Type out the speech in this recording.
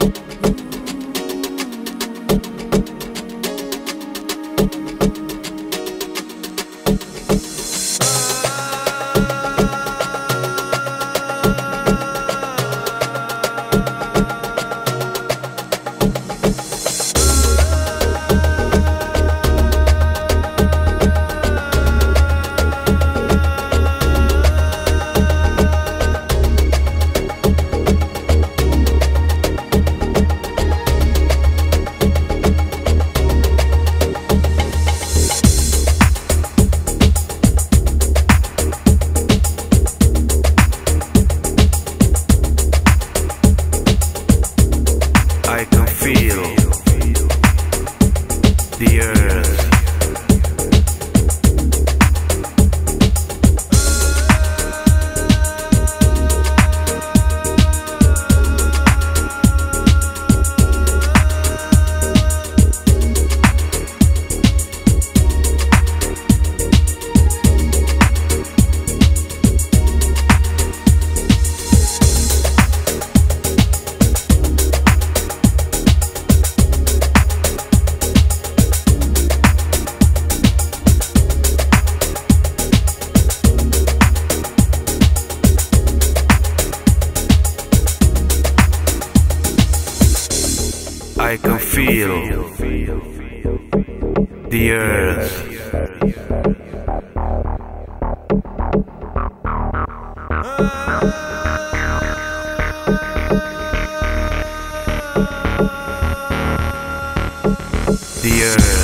Can feel the earth. I can feel the earth. The earth.